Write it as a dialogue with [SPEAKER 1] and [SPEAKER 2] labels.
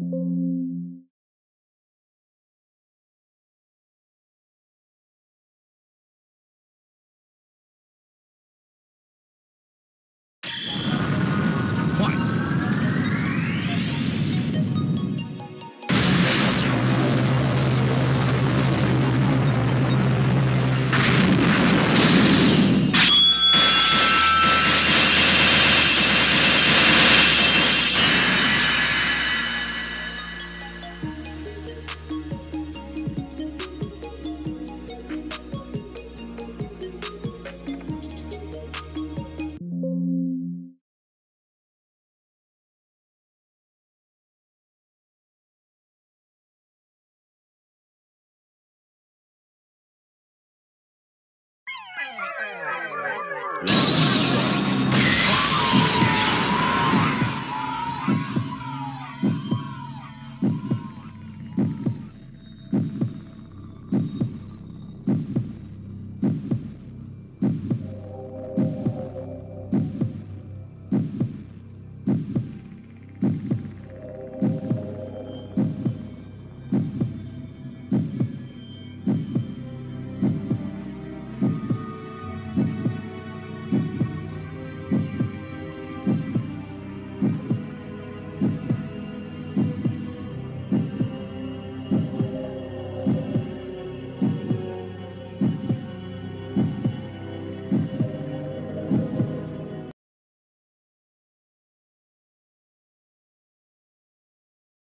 [SPEAKER 1] Thank you.
[SPEAKER 2] Peace.